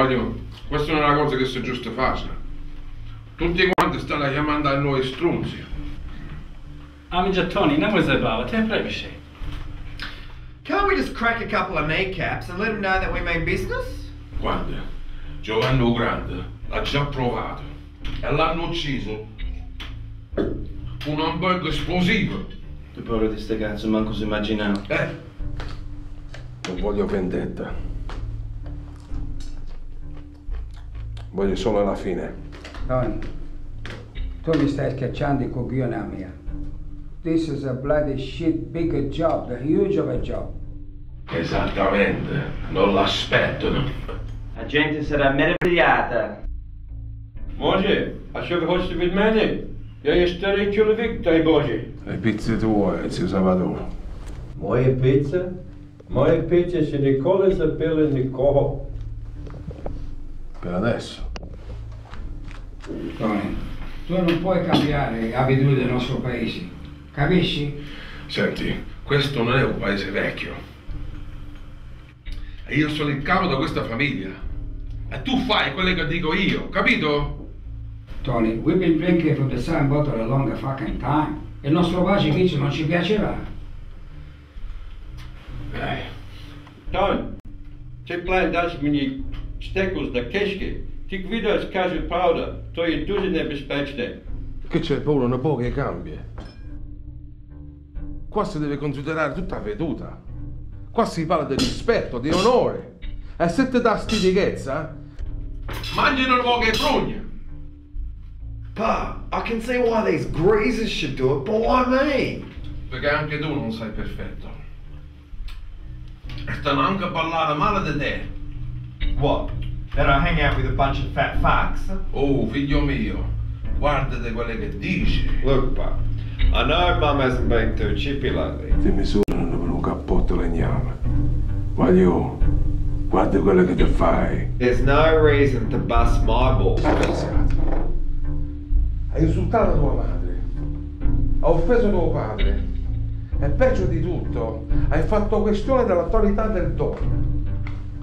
Voglio, questa non è una cosa che si giusto facile. Tutti quanti stanno chiamando a noi strunzi. Amica Tony, non vuoi sapere, te previci. Can't we just crack a couple of kneecaps and let them know that we mean business? Guarda, Giovanni Grande l'ha già provato e l'hanno ucciso. Un hamburger esplosivo. Tu povero di ste cazzo, manco si immaginava. Eh, Non voglio vendetta. Voglio solo la fine. Tony, tu mi stai schiacciando il coglione a me. This is a bloody shit bigger job, the huge of a job. esattamente. Non l'aspettano. La gente sarà meravigliata. Може, а що ви хочете від мене? Я є старий чоловік, дай Боже. Le pizze tue, zio Salvatore. Моє пиця? Моє пиця ще ніколи забили нікого. per adesso. Tony, tu non puoi cambiare le abitudini del nostro paese, capisci? Senti, questo non è un paese vecchio. E io sono il capo di questa famiglia. E tu fai quello che dico io, capito? Tony, we've been drinking from the same bottle a long fucking time. E il nostro pace invece non ci piacerà. Eh. Tony, c'è plan Dutch Munich stekus da keške, ti vidiš, kaže pravda, to je tuđe nebezpečne. Che c'è paura un po' che cambia. Qua si deve considerare tutta veduta. Qua si parla di rispetto, di onore. E se ti dà stitichezza, mangiano un po' che prugna. Pa, I can say why these greasers should do it, but why me? Perché anche tu non sei perfetto. E stanno anche a parlare male di te. What? That I hang out with a bunch of fat fucks? Oh, figlio mio, guardate quelle che dici. Look, Pa, I know Mum hasn't been too chippy lately. ti misurano per un cappotto legname. Ma io, guarda quello che ti fai. There's no reason to bust my balls. Hai insultato tua madre. Hai offeso tuo padre. E peggio di tutto, hai fatto questione dell'autorità del dono.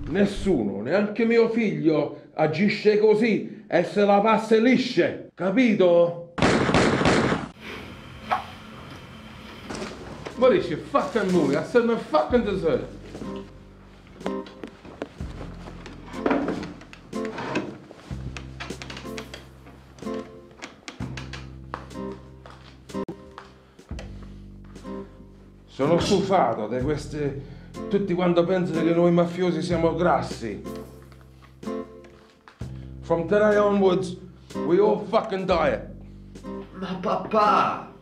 Nessuno, neanche mio figlio, agisce così e se la passa lisce, capito? What is your fucking movie? I said no fucking dessert. Sono stufato di queste. Tutti quanto pensano che noi mafiosi siamo grassi. From today onwards, we all fucking diet. Ma papà!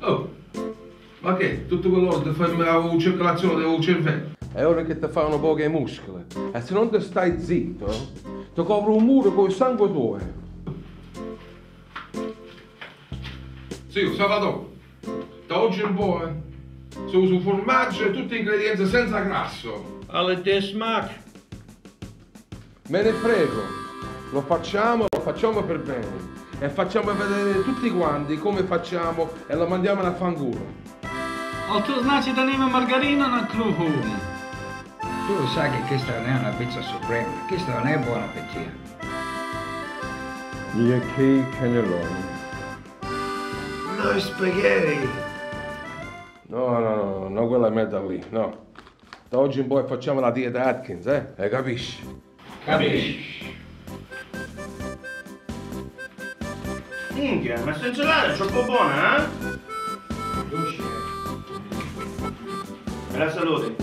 Oh, ma che? Tutto quello che fa la circolazione del cervello? È ora che ti fanno poche muscole. E se non ti stai zitto, ti copro un muro con il sangue tuo. Sì, Salvatore, da oggi in poi si usa formaggio e tutte ingredienti senza grasso. Але де смак? Me ne frego. Lo facciamo, lo facciamo per bene. E facciamo vedere tutti quanti come facciamo e lo mandiamo a fanculo. Ali to znači da nema margarina na kruhu? Tu sai che questa non è una pizza suprema, questa non è buona pizza. Який канелон. No spaghetti! No, no, no, no, quella merda lì, no. Da oggi in poi facciamo la dieta Atkins, eh? E capisci? Capisci? Minchia, ma senza l'area è troppo buona, eh? Luce, Per la salute.